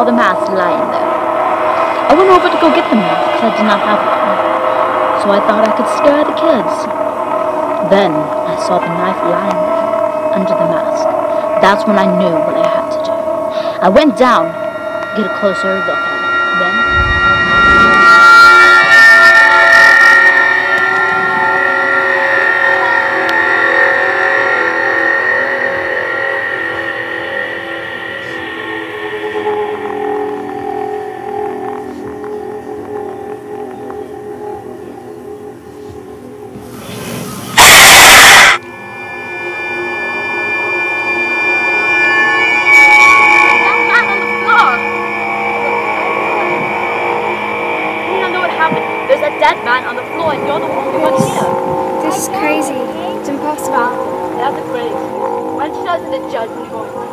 saw the mask lying there. I went over to go get the mask because I did not have one. So I thought I could scare the kids. Then I saw the knife lying there under the mask. That's when I knew what I had to do. I went down, get a closer look at it. Then There's a dead man on the floor and you're the one who was here. This is crazy. It's impossible. That's a break. Why don't you tell it the judge when you